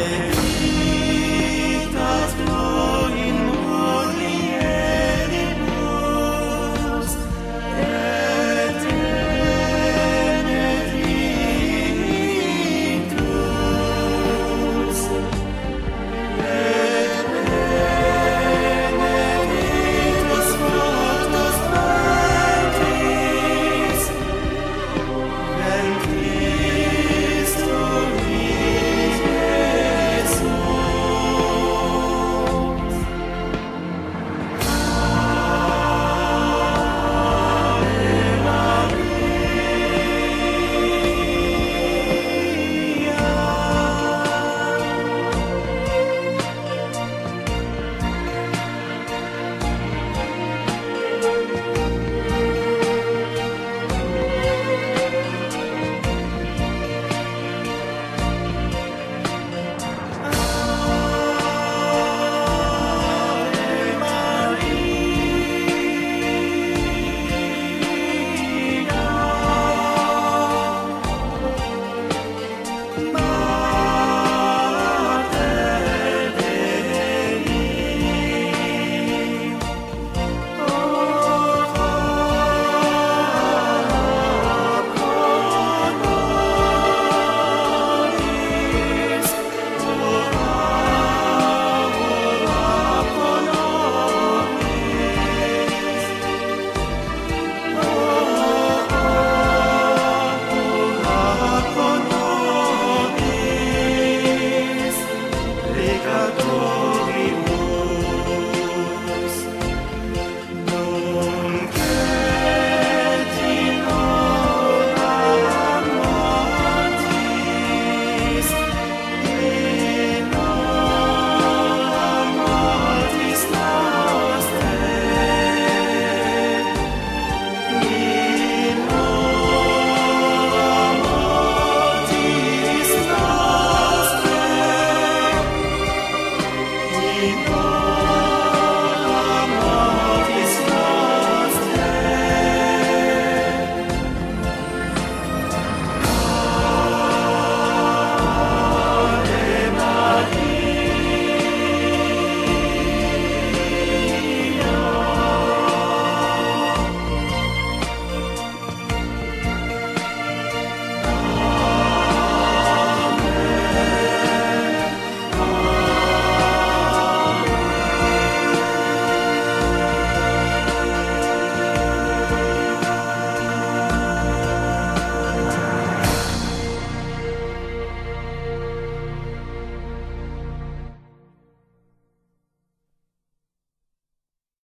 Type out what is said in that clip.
Yeah. Shut